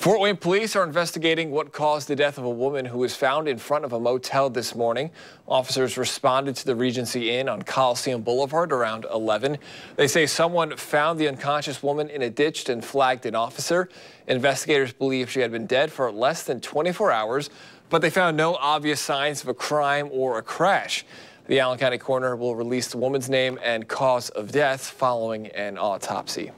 Fort Wayne police are investigating what caused the death of a woman who was found in front of a motel this morning. Officers responded to the Regency Inn on Coliseum Boulevard around 11. They say someone found the unconscious woman in a ditch and flagged an officer. Investigators believe she had been dead for less than 24 hours, but they found no obvious signs of a crime or a crash. The Allen County coroner will release the woman's name and cause of death following an autopsy.